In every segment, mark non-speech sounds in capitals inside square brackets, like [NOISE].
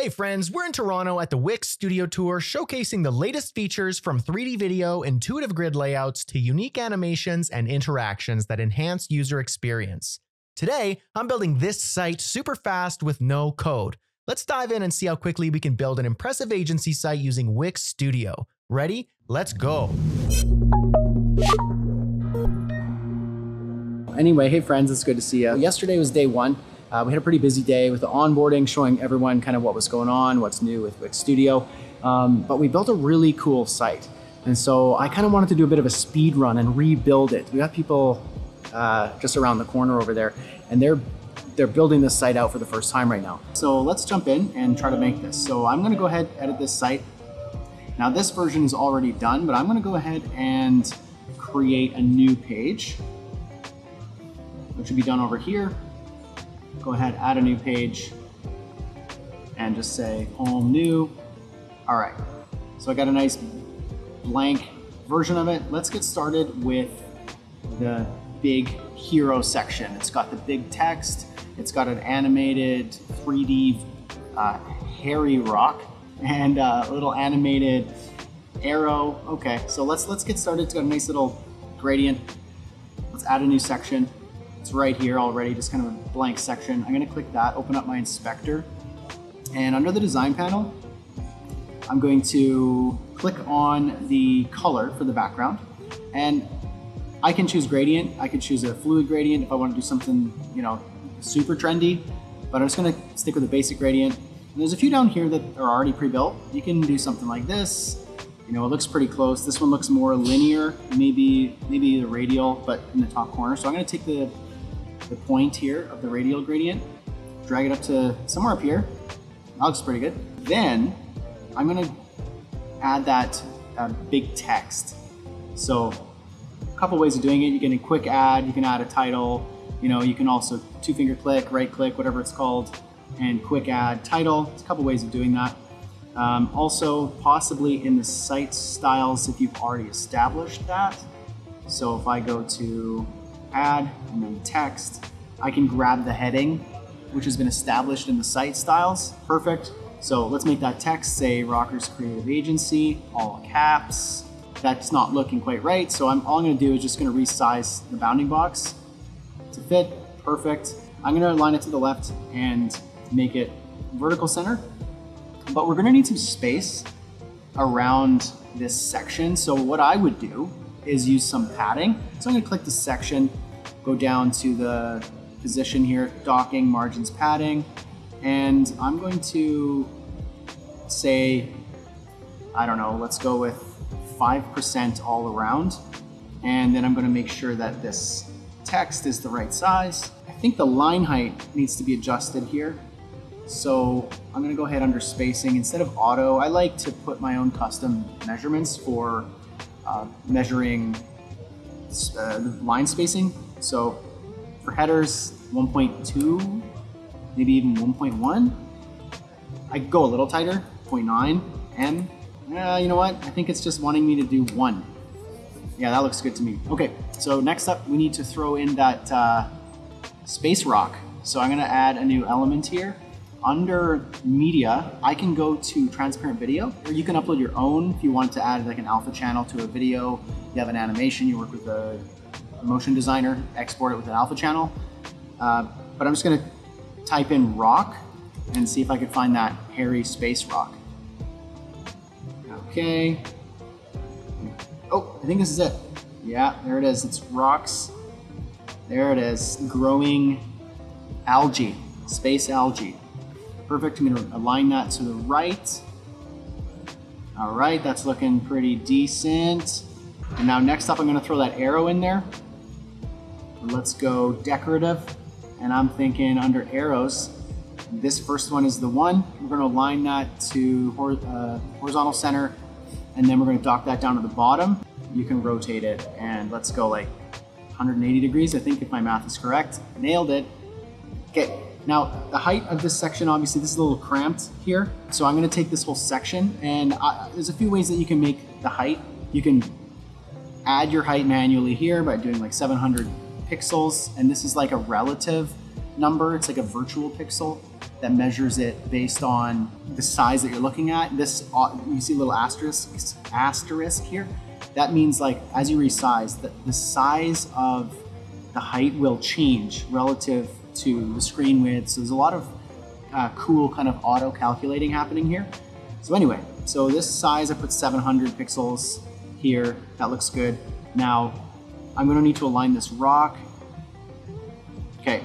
Hey friends, we're in Toronto at the Wix Studio Tour showcasing the latest features from 3D video, intuitive grid layouts to unique animations and interactions that enhance user experience. Today, I'm building this site super fast with no code. Let's dive in and see how quickly we can build an impressive agency site using Wix Studio. Ready? Let's go. Anyway, hey friends, it's good to see you. Yesterday was day one. Uh, we had a pretty busy day with the onboarding, showing everyone kind of what was going on, what's new with Wix Studio. Um, but we built a really cool site. And so I kind of wanted to do a bit of a speed run and rebuild it. We got people uh, just around the corner over there, and they're they're building this site out for the first time right now. So let's jump in and try to make this. So I'm gonna go ahead, edit this site. Now this version is already done, but I'm gonna go ahead and create a new page, which should be done over here go ahead, add a new page, and just say home new. All right, so I got a nice blank version of it. Let's get started with the big hero section. It's got the big text, it's got an animated 3D uh, hairy rock, and a little animated arrow. Okay, so let's let's get started. It's got a nice little gradient. Let's add a new section. It's right here already, just kind of a blank section. I'm gonna click that, open up my inspector. And under the design panel, I'm going to click on the color for the background. And I can choose gradient. I can choose a fluid gradient if I want to do something, you know, super trendy. But I'm just gonna stick with a basic gradient. And there's a few down here that are already pre-built. You can do something like this. You know, it looks pretty close. This one looks more linear, maybe maybe the radial, but in the top corner. So I'm gonna take the the point here of the radial gradient, drag it up to somewhere up here. That looks pretty good. Then I'm gonna add that uh, big text. So a couple ways of doing it. You can a quick add, you can add a title, you know, you can also two finger click, right click, whatever it's called, and quick add title. There's a couple ways of doing that. Um, also, possibly in the site styles if you've already established that. So if I go to add, and then text. I can grab the heading, which has been established in the site styles. Perfect. So let's make that text say Rockers Creative Agency, all caps. That's not looking quite right, so I'm, all I'm gonna do is just gonna resize the bounding box to fit, perfect. I'm gonna align it to the left and make it vertical center, but we're gonna need some space around this section. So what I would do is use some padding. So I'm gonna click the section, go down to the position here, docking, margins, padding, and I'm going to say, I don't know, let's go with 5% all around. And then I'm gonna make sure that this text is the right size. I think the line height needs to be adjusted here. So I'm gonna go ahead under spacing. Instead of auto, I like to put my own custom measurements for uh, measuring uh, line spacing. So for headers, 1.2, maybe even 1.1. I go a little tighter, 0.9 M. Uh, you know what? I think it's just wanting me to do one. Yeah, that looks good to me. Okay, so next up, we need to throw in that uh, space rock. So I'm gonna add a new element here. Under media, I can go to transparent video, or you can upload your own if you want to add like an alpha channel to a video. You have an animation, you work with a motion designer, export it with an alpha channel. Uh, but I'm just gonna type in rock and see if I can find that hairy space rock. Okay. Oh, I think this is it. Yeah, there it is. It's rocks. There it is. Growing algae, space algae. Perfect. I'm to align that to the right. All right, that's looking pretty decent. And now next up, I'm going to throw that arrow in there. Let's go decorative. And I'm thinking under arrows, this first one is the one. We're to align that to uh, horizontal center, and then we're going to dock that down to the bottom. You can rotate it, and let's go like 180 degrees, I think if my math is correct. Nailed it. Okay, now, the height of this section, obviously this is a little cramped here. So I'm gonna take this whole section and I, there's a few ways that you can make the height. You can add your height manually here by doing like 700 pixels. And this is like a relative number. It's like a virtual pixel that measures it based on the size that you're looking at. This uh, you see a little asterisk asterisk here. That means like as you resize, the, the size of the height will change relative to the screen width. So there's a lot of uh, cool kind of auto calculating happening here. So anyway, so this size I put 700 pixels here. That looks good. Now I'm going to need to align this rock. Okay,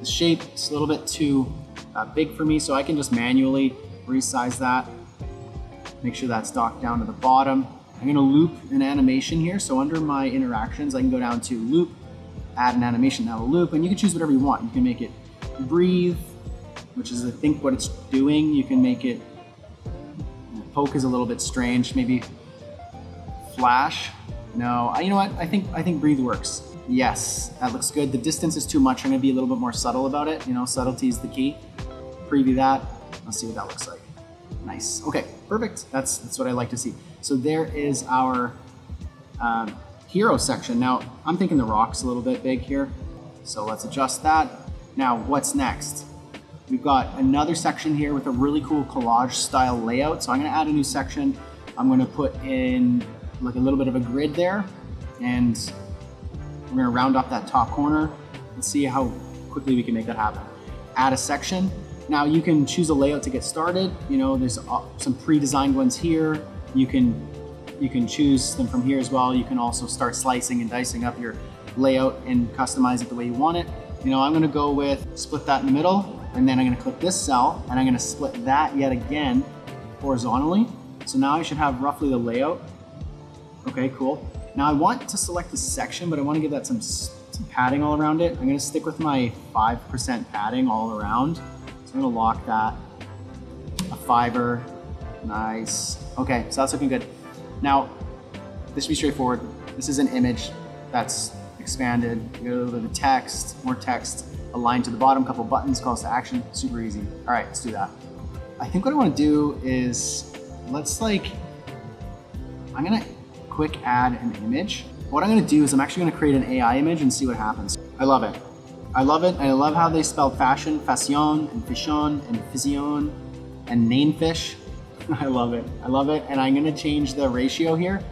the shape is a little bit too uh, big for me, so I can just manually resize that. Make sure that's docked down to the bottom. I'm going to loop an animation here. So under my interactions, I can go down to loop, add an animation, now a loop, and you can choose whatever you want. You can make it breathe, which is I think what it's doing. You can make it poke is a little bit strange. Maybe flash. No, I, you know what? I think I think breathe works. Yes, that looks good. The distance is too much. I'm gonna be a little bit more subtle about it. You know, subtlety is the key. Preview that. Let's see what that looks like. Nice. Okay, perfect. That's that's what I like to see. So there is our um, hero section. Now I'm thinking the rock's a little bit big here, so let's adjust that. Now what's next? We've got another section here with a really cool collage style layout. So I'm gonna add a new section. I'm gonna put in like a little bit of a grid there and we're gonna round off that top corner and see how quickly we can make that happen. Add a section. Now you can choose a layout to get started. You know, there's uh, some pre-designed ones here. You can you can choose them from here as well. You can also start slicing and dicing up your layout and customize it the way you want it. You know, I'm gonna go with split that in the middle, and then I'm gonna click this cell, and I'm gonna split that yet again horizontally. So now I should have roughly the layout. Okay, cool. Now I want to select this section, but I want to give that some, some padding all around it. I'm gonna stick with my 5% padding all around. So I'm gonna lock that. A fiber, nice. Okay, so that's looking good. Now, this should be straightforward. This is an image that's expanded. You go to the text, more text, aligned to the bottom, couple buttons, calls to action, super easy. All right, let's do that. I think what I wanna do is, let's like, I'm gonna quick add an image. What I'm gonna do is I'm actually gonna create an AI image and see what happens. I love it. I love it, I love how they spell fashion, fashion, and fishon, and fision, and nanefish. [LAUGHS] I love it. I love it, and I'm gonna change the ratio here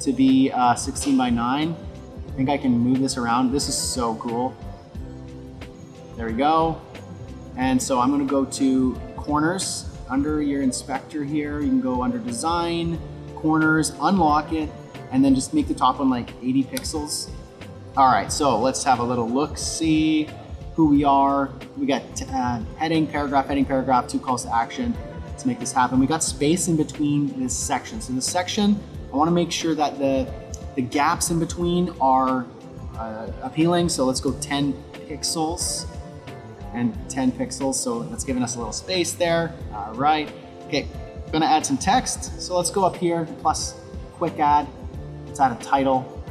to be uh, 16 by 9. I think I can move this around. This is so cool. There we go. And so I'm gonna go to corners under your inspector here. You can go under design, corners, unlock it, and then just make the top one like 80 pixels. All right, so let's have a little look, see who we are. We got uh, heading, paragraph, heading, paragraph, two calls to action to make this happen. We got space in between this section. So this section, I wanna make sure that the, the gaps in between are uh, appealing. So let's go 10 pixels and 10 pixels. So that's giving us a little space there. All right. Okay, gonna add some text. So let's go up here, plus quick add. Let's add a title.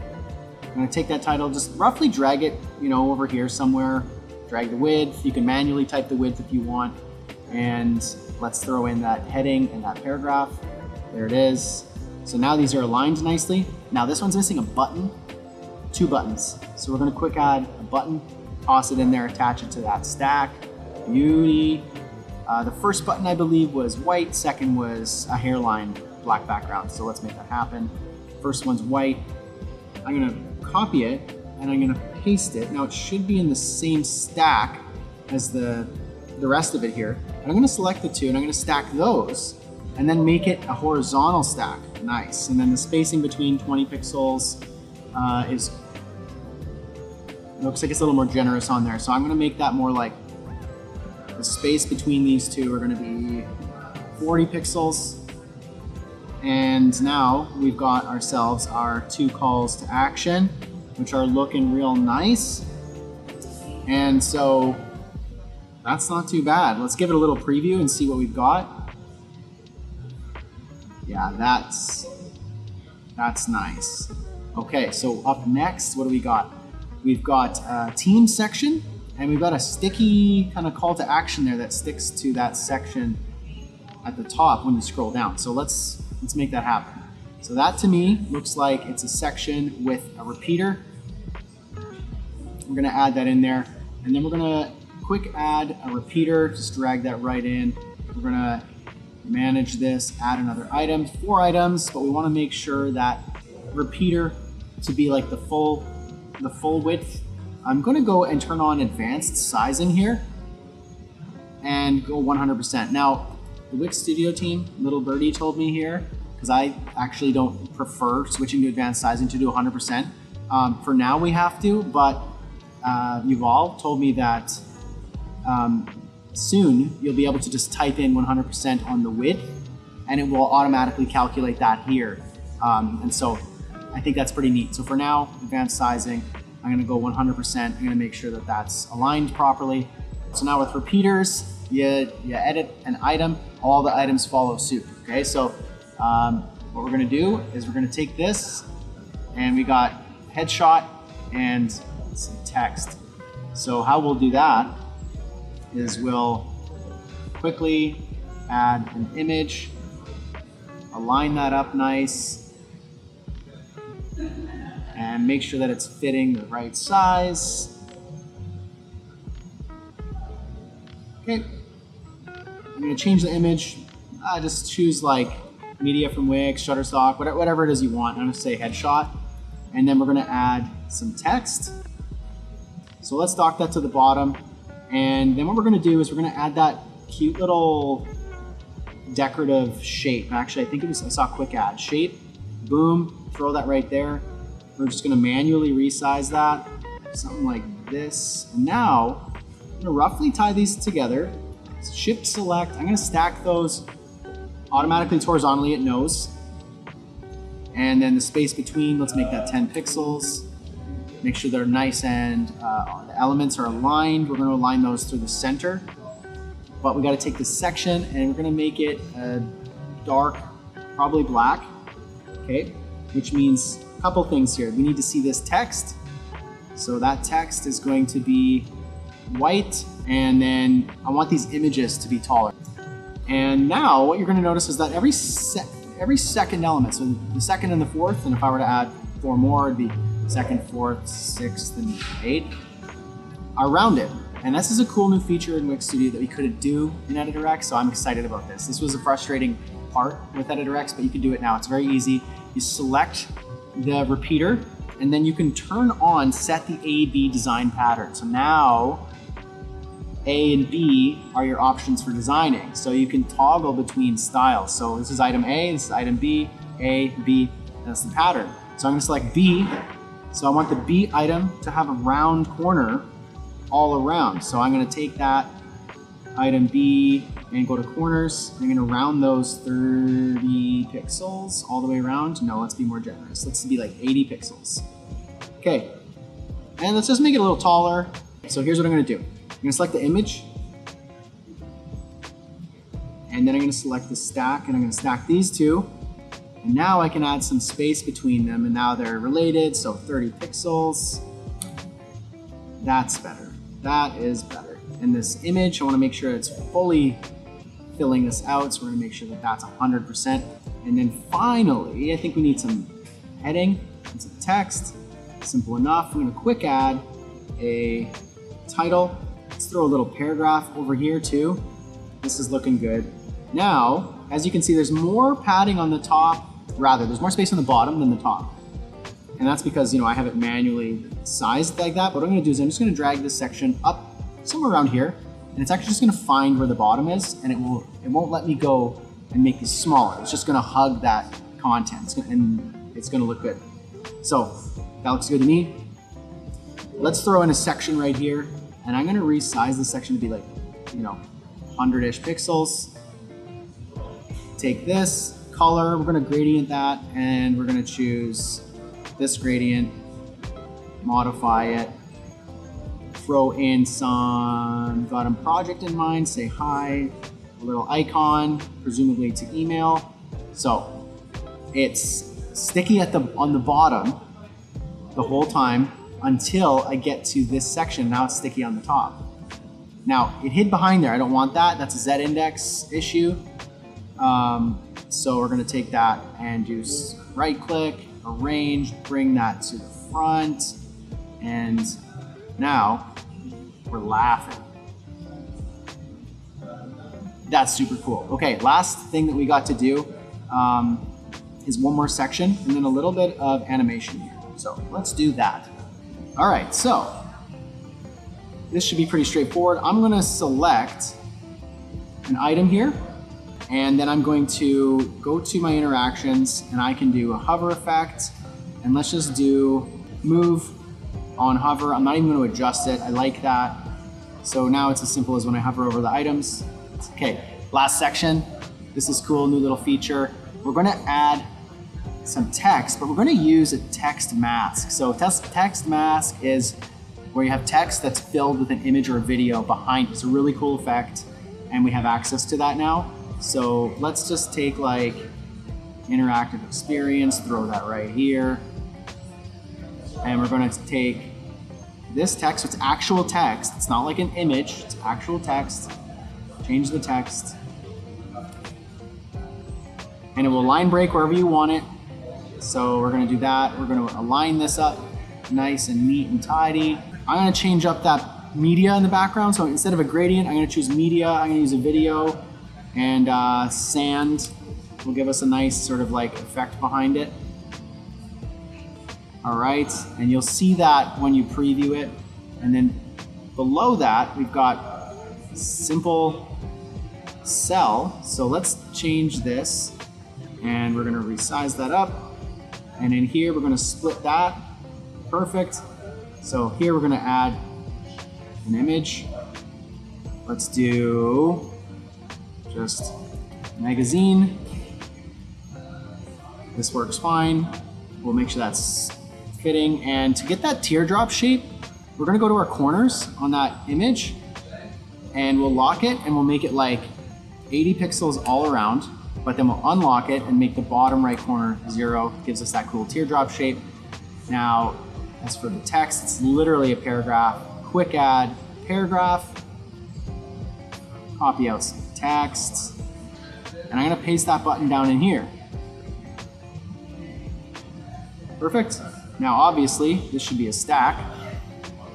I'm gonna take that title, just roughly drag it, you know, over here somewhere. Drag the width. You can manually type the width if you want. And let's throw in that heading and that paragraph. There it is. So now these are aligned nicely. Now this one's missing a button, two buttons. So we're gonna quick add a button, toss it in there, attach it to that stack. Beauty. Uh, the first button, I believe, was white. Second was a hairline, black background. So let's make that happen. First one's white. I'm gonna copy it and I'm gonna paste it. Now it should be in the same stack as the, the rest of it here. And I'm gonna select the two and I'm gonna stack those and then make it a horizontal stack. Nice. And then the spacing between 20 pixels uh, is, looks like it's a little more generous on there. So I'm gonna make that more like the space between these two are going to be 40 pixels. And now we've got ourselves our two calls to action, which are looking real nice. And so that's not too bad. Let's give it a little preview and see what we've got. Yeah, that's that's nice. Okay, so up next, what do we got? We've got a team section, and we've got a sticky kind of call to action there that sticks to that section at the top when you scroll down. So let's let's make that happen. So that to me looks like it's a section with a repeater. We're gonna add that in there, and then we're gonna quick add a repeater, just drag that right in. We're gonna manage this, add another item, four items, but we wanna make sure that repeater to be like the full, the full width. I'm gonna go and turn on advanced sizing here and go 100%. Now, the Wix Studio team, Little Birdie told me here, because I actually don't prefer switching to advanced sizing to do 100%. Um, for now, we have to, but uh, Yuval told me that um, soon you'll be able to just type in 100% on the width and it will automatically calculate that here. Um, and so I think that's pretty neat. So for now, advanced sizing, I'm gonna go 100%. I'm gonna make sure that that's aligned properly. So now with repeaters, you, you edit an item, all the items follow suit, okay? So um, what we're gonna do is we're gonna take this and we got headshot and some text. So how we'll do that is we'll quickly add an image, align that up nice, and make sure that it's fitting the right size. Okay, I'm gonna change the image. I just choose like media from Wix, Shutterstock, whatever it is you want. I'm gonna say headshot. And then we're gonna add some text. So let's dock that to the bottom. And then what we're gonna do is we're gonna add that cute little decorative shape. Actually, I think it was, I saw quick add. Shape, boom, throw that right there. We're just gonna manually resize that, something like this. And now, I'm gonna roughly tie these together. Shift select, I'm gonna stack those automatically horizontally, it knows. And then the space between, let's make that 10 pixels. Make sure they're nice and uh, the elements are aligned. We're gonna align those through the center. But we gotta take this section and we're gonna make it dark, probably black, okay? Which means a couple things here. We need to see this text. So that text is going to be white, and then I want these images to be taller. And now what you're gonna notice is that every se every second element, so the second and the fourth, and if I were to add four more, it'd be second, fourth, sixth, and eighth, are rounded. And this is a cool new feature in Wix Studio that we couldn't do in Editor X, so I'm excited about this. This was a frustrating part with Editor X, but you can do it now. It's very easy. You select the repeater, and then you can turn on set the A-B design pattern. So now a and B are your options for designing. So you can toggle between styles. So this is item A, this is item B, A, B, that's the pattern. So I'm gonna select B. So I want the B item to have a round corner all around. So I'm gonna take that item B and go to corners. I'm gonna round those 30 pixels all the way around. No, let's be more generous. Let's be like 80 pixels. Okay, and let's just make it a little taller. So here's what I'm gonna do. I'm gonna select the image. And then I'm gonna select the stack and I'm gonna stack these two. And now I can add some space between them and now they're related, so 30 pixels. That's better. That is better. And this image, I wanna make sure it's fully filling this out, so we're gonna make sure that that's 100%. And then finally, I think we need some heading and some text. Simple enough. I'm gonna quick add a title Let's throw a little paragraph over here too. This is looking good. Now, as you can see, there's more padding on the top, rather, there's more space on the bottom than the top. And that's because, you know, I have it manually sized like that. But what I'm gonna do is I'm just gonna drag this section up somewhere around here, and it's actually just gonna find where the bottom is, and it will it won't let me go and make these smaller. It's just gonna hug that content, it's gonna, and it's gonna look good. So that looks good to me. Let's throw in a section right here and I'm gonna resize the section to be like, you know, 100-ish pixels. Take this color, we're gonna gradient that, and we're gonna choose this gradient, modify it, throw in some, got a project in mind, say hi, a little icon, presumably to email. So it's sticky at the on the bottom the whole time until I get to this section. Now it's sticky on the top. Now, it hid behind there. I don't want that. That's a Z-index issue. Um, so we're gonna take that and just right click, arrange, bring that to the front. And now we're laughing. That's super cool. Okay, last thing that we got to do um, is one more section and then a little bit of animation here. So let's do that. All right, so this should be pretty straightforward. I'm gonna select an item here and then I'm going to go to my interactions and I can do a hover effect and let's just do move on hover. I'm not even gonna adjust it. I like that. So now it's as simple as when I hover over the items. Okay, last section. This is cool, new little feature. We're gonna add some text, but we're gonna use a text mask. So text mask is where you have text that's filled with an image or a video behind it. It's a really cool effect and we have access to that now. So let's just take like interactive experience, throw that right here. And we're gonna take this text, it's actual text. It's not like an image, it's actual text. Change the text. And it will line break wherever you want it. So we're gonna do that. We're gonna align this up nice and neat and tidy. I'm gonna change up that media in the background. So instead of a gradient, I'm gonna choose media. I'm gonna use a video and uh, sand will give us a nice sort of like effect behind it. All right, and you'll see that when you preview it. And then below that, we've got simple cell. So let's change this and we're gonna resize that up. And in here, we're gonna split that. Perfect. So here we're gonna add an image. Let's do just magazine. This works fine. We'll make sure that's fitting. And to get that teardrop shape, we're gonna go to our corners on that image and we'll lock it and we'll make it like 80 pixels all around, but then we'll unlock it and make the bottom right corner zero. Gives us that cool teardrop shape. Now, as for the text, it's literally a paragraph. Quick add, paragraph, copy out text, and I'm gonna paste that button down in here. Perfect. Now, obviously, this should be a stack.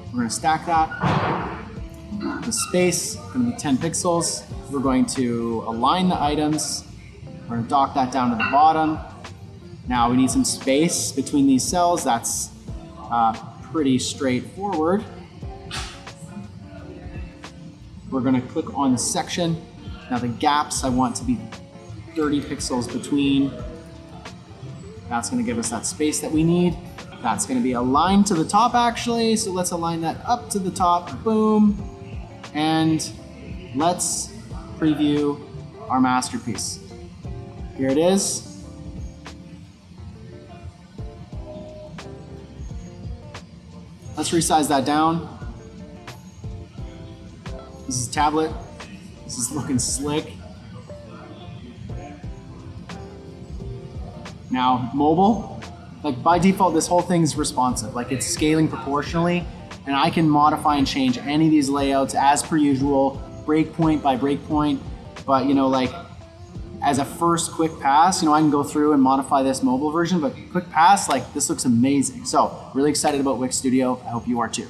We're gonna stack that. The space, gonna be 10 pixels. We're going to align the items. We're gonna dock that down to the bottom. Now we need some space between these cells. That's uh, pretty straightforward. We're gonna click on the section. Now the gaps I want to be 30 pixels between. That's gonna give us that space that we need. That's gonna be aligned to the top actually, so let's align that up to the top, boom. And let's preview our masterpiece. Here it is. Let's resize that down. This is tablet. This is looking slick. Now, mobile, like by default, this whole thing is responsive. Like it's scaling proportionally, and I can modify and change any of these layouts as per usual, breakpoint by breakpoint. But you know, like as a first quick pass, you know, I can go through and modify this mobile version, but quick pass, like this looks amazing. So really excited about Wix Studio. I hope you are too.